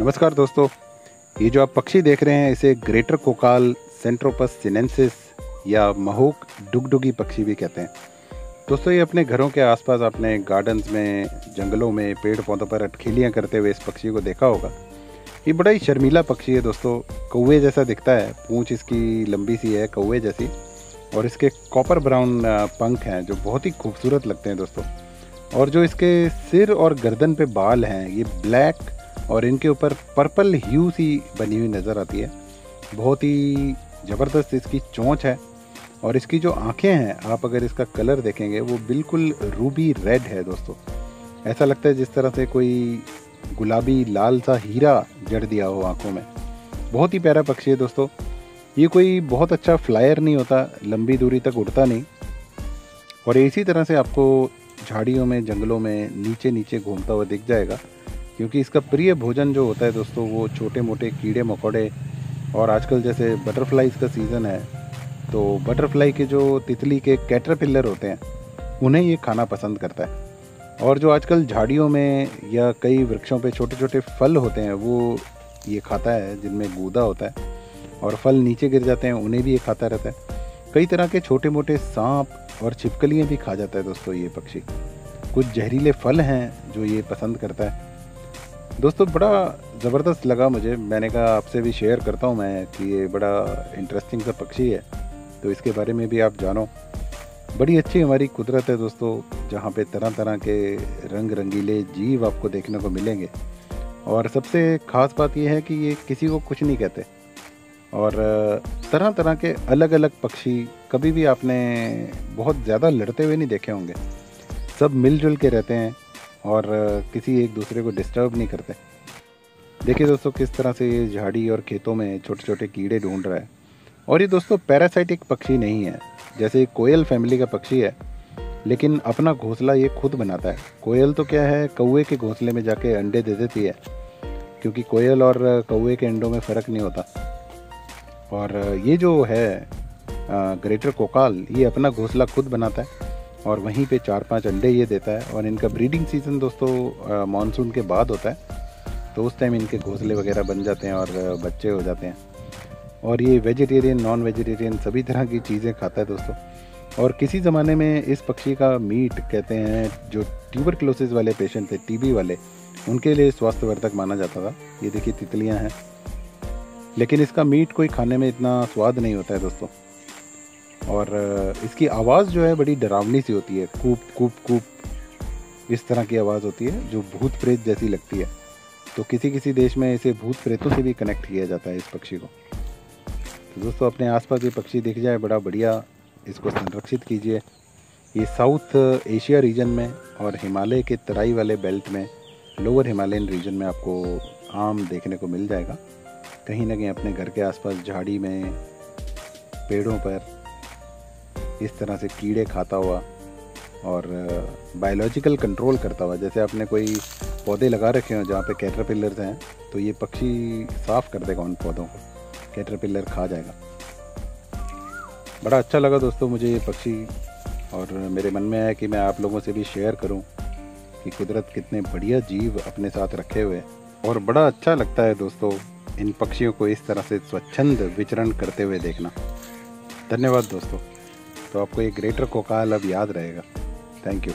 नमस्कार दोस्तों। ये जो आप पक्षी देख रहे हैं, इसे ग्रेटर कोकाल, सेंट्रोपस सिनेंसिस या महोक, डुगडुगी पक्षी भी कहते हैं। दोस्तों, ये अपने घरों के आसपास, अपने गार्डन्स में, जंगलों में पेड़ पौधों पर अटखेलियाँ करते हुए इस पक्षी को देखा होगा। ये बड़ा ही शर्मीला पक्षी है दोस्तों। कौए जैसा दिखता है। पूँछ इसकी लंबी सी है कौए जैसी। और इसके कॉपर ब्राउन पंख हैं, जो बहुत ही खूबसूरत लगते हैं दोस्तों। और जो इसके सिर और गर्दन पे बाल हैं, ये ब्लैक और इनके ऊपर पर्पल ह्यू सी बनी हुई नज़र आती है। बहुत ही ज़बरदस्त इसकी चोंच है और इसकी जो आँखें हैं, आप अगर इसका कलर देखेंगे, वो बिल्कुल रूबी रेड है दोस्तों। ऐसा लगता है जिस तरह से कोई गुलाबी लाल सा हीरा जड़ दिया हो आँखों में। बहुत ही प्यारा पक्षी है दोस्तों। ये कोई बहुत अच्छा फ्लायर नहीं होता, लंबी दूरी तक उड़ता नहीं। और इसी तरह से आपको झाड़ियों में, जंगलों में नीचे नीचे घूमता हुआ दिख जाएगा। क्योंकि इसका प्रिय भोजन जो होता है दोस्तों, वो छोटे मोटे कीड़े मकोड़े और आजकल जैसे बटरफ्लाईज का सीज़न है तो बटरफ्लाई के जो तितली के कैटरपिलर होते हैं, उन्हें ये खाना पसंद करता है। और जो आजकल झाड़ियों में या कई वृक्षों पे छोटे छोटे फल होते हैं, वो ये खाता है, जिनमें गूदा होता है और फल नीचे गिर जाते हैं, उन्हें भी ये खाता रहता है। कई तरह के छोटे मोटे सांप और छिपकलियाँ भी खा जाता है दोस्तों ये पक्षी। कुछ जहरीले फल हैं, जो ये पसंद करता है। दोस्तों, बड़ा ज़बरदस्त लगा मुझे। मैंने कहा, आपसे भी शेयर करता हूँ मैं कि ये बड़ा इंटरेस्टिंग सा पक्षी है। तो इसके बारे में भी आप जानो। बड़ी अच्छी हमारी कुदरत है दोस्तों, जहाँ पे तरह तरह के रंग रंगीले जीव आपको देखने को मिलेंगे। और सबसे ख़ास बात यह है कि ये किसी को कुछ नहीं कहते। और तरह तरह के अलग अलग पक्षी कभी भी आपने बहुत ज़्यादा लड़ते हुए नहीं देखे होंगे। सब मिलजुल के रहते हैं। और किसी एक दूसरे को डिस्टर्ब नहीं करते। देखिए दोस्तों, किस तरह से ये झाड़ी और खेतों में छोटे छोटे कीड़े ढूंढ रहा है। और ये दोस्तों पैरासाइटिक पक्षी नहीं है। जैसे कोयल फैमिली का पक्षी है, लेकिन अपना घोंसला ये खुद बनाता है। कोयल तो क्या है कौए के घोंसले में जाके अंडे दे देती है, क्योंकि कोयल और कौए के अंडों में फ़र्क नहीं होता। और ये जो है ग्रेटर कोकाल, ये अपना घोंसला खुद बनाता है। और वहीं पे चार पाँच अंडे ये देता है और इनका ब्रीडिंग सीज़न दोस्तों मानसून के बाद होता है। तो उस टाइम इनके घोंसले वगैरह बन जाते हैं और बच्चे हो जाते हैं। और ये वेजिटेरियन नॉन वेजिटेरियन सभी तरह की चीज़ें खाता है दोस्तों। और किसी ज़माने में इस पक्षी का मीट कहते हैं, जो ट्यूबर वाले पेशेंट थे टीबी वाले, उनके लिए स्वास्थ्यवर्धक माना जाता था। ये देखिए तितलियाँ हैं। लेकिन इसका मीट कोई खाने में इतना स्वाद नहीं होता है दोस्तों। और इसकी आवाज़ जो है बड़ी डरावनी सी होती है। कूप कूप कूप। इस तरह की आवाज़ होती है, जो भूत प्रेत जैसी लगती है। तो किसी किसी देश में इसे भूत प्रेतों से भी कनेक्ट किया जाता है इस पक्षी को। तो दोस्तों, अपने आसपास ये पक्षी दिख जाए, बड़ा बढ़िया, इसको संरक्षित कीजिए। ये साउथ एशिया रीजन में और हिमालय के तराई वाले बेल्ट में लोअर हिमालयन रीजन में आपको आम देखने को मिल जाएगा। कहीं ना कहीं अपने घर के आसपास, झाड़ी में, पेड़ों पर इस तरह से कीड़े खाता हुआ और बायोलॉजिकल कंट्रोल करता हुआ, जैसे आपने कोई पौधे लगा रखे हो जहाँ पे कैटरपिलर्स हैं तो ये पक्षी साफ़ कर देगा उन पौधों को। कैटरपिलर खा जाएगा। बड़ा अच्छा लगा दोस्तों मुझे ये पक्षी और मेरे मन में है कि मैं आप लोगों से भी शेयर करूँ कि कुदरत कितने बढ़िया जीव अपने साथ रखे हुए और बड़ा अच्छा लगता है दोस्तों इन पक्षियों को इस तरह से स्वच्छंद विचरण करते हुए देखना। धन्यवाद दोस्तों। तो आपको ये ग्रेटर कोकाल अब याद रहेगा। Thank you